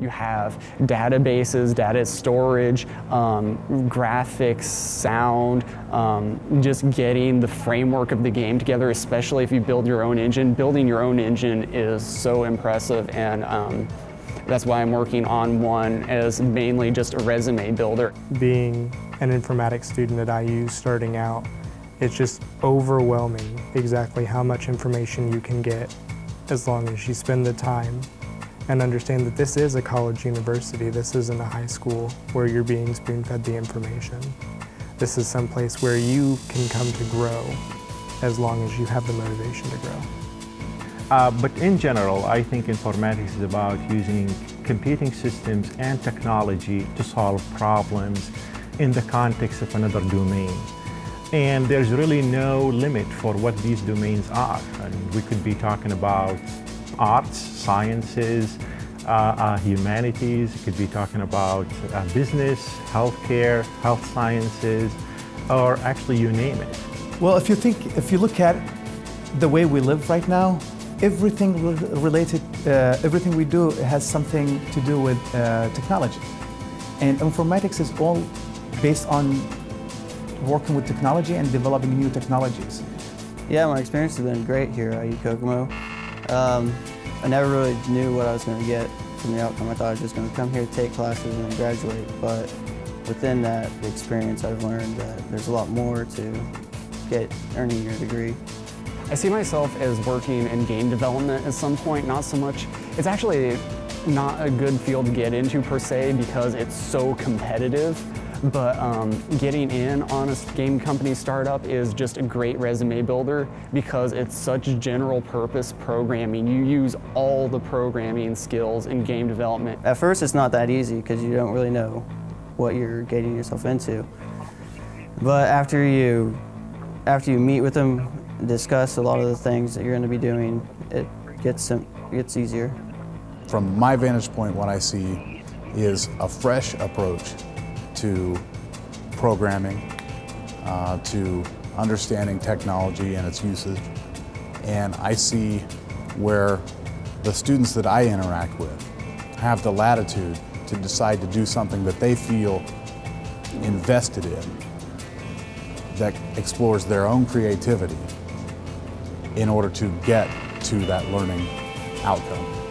you have databases, data storage, um, graphics, sound, um, just getting the framework of the game together, especially if you build your own engine. Building your own engine is so impressive and um, that's why I'm working on one as mainly just a resume builder. Being an informatics student at IU starting out, it's just overwhelming exactly how much information you can get as long as you spend the time and understand that this is a college university. This isn't a high school where you're being spoon-fed the information. This is someplace where you can come to grow as long as you have the motivation to grow. Uh, but in general, I think informatics is about using computing systems and technology to solve problems in the context of another domain. And there's really no limit for what these domains are. And we could be talking about arts, sciences, uh, uh, humanities, we could be talking about uh, business, healthcare, health sciences, or actually you name it. Well, if you think, if you look at the way we live right now, everything related, uh, everything we do has something to do with uh, technology. And informatics is all based on working with technology and developing new technologies. Yeah, my experience has been great here at IU Kokomo. Um, I never really knew what I was going to get from the outcome. I thought I was just going to come here, take classes, and graduate. But within that experience, I've learned that there's a lot more to get earning your degree. I see myself as working in game development at some point, not so much, it's actually not a good field to get into per se because it's so competitive. But um, getting in on a game company startup is just a great resume builder because it's such general purpose programming. You use all the programming skills in game development. At first it's not that easy because you don't really know what you're getting yourself into. But after you, after you meet with them, discuss a lot of the things that you're going to be doing, it gets, it gets easier. From my vantage point, what I see is a fresh approach to programming, uh, to understanding technology and its usage. And I see where the students that I interact with have the latitude to decide to do something that they feel invested in, that explores their own creativity in order to get to that learning outcome.